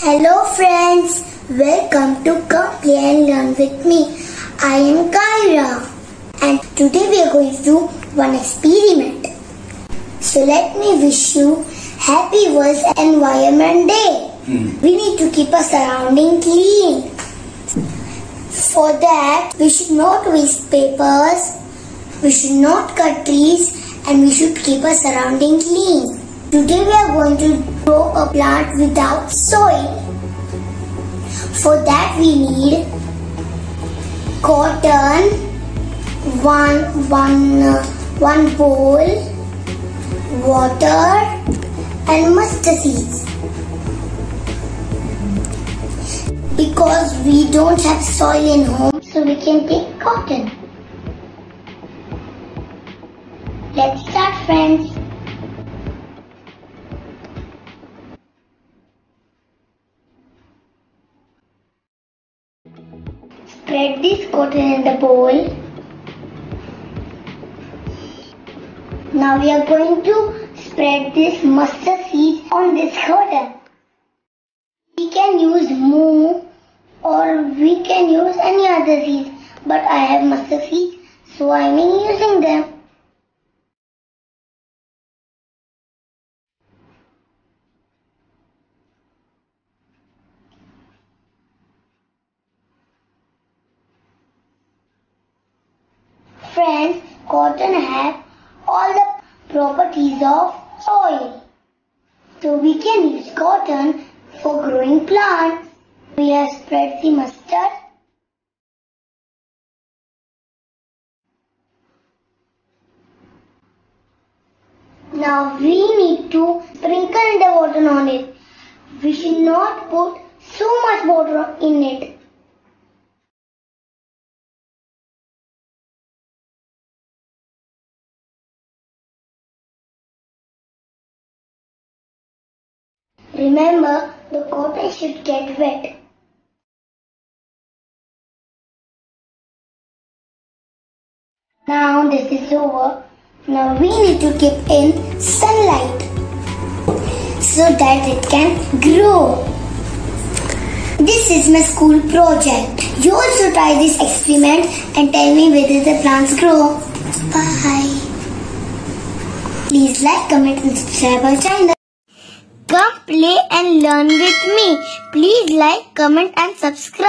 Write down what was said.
Hello friends, welcome to Come Play and Learn with me. I am Kyra and today we are going to do one experiment. So let me wish you Happy World Environment Day. Hmm. We need to keep our surrounding clean. For that, we should not waste papers, we should not cut trees and we should keep our surrounding clean. Today we are going to grow a plant without soil. For that we need cotton, one, one, uh, one bowl, water and mustard seeds. Because we don't have soil in home so we can take cotton. Let's start friends. Spread this cotton in the bowl. Now we are going to spread this mustard seed on this cotton. We can use moong or we can use any other seeds but I have mustard seeds so I am using them. Friends, cotton have all the properties of soil. So we can use cotton for growing plants. We have spread the mustard. Now we need to sprinkle the water on it. We should not put so much water in it. Remember, the cotton should get wet. Now this is over. Now we need to keep in sunlight so that it can grow. This is my school project. You also try this experiment and tell me whether the plants grow. Bye. Please like, comment and subscribe our channel. Come play and learn with me. Please like, comment and subscribe.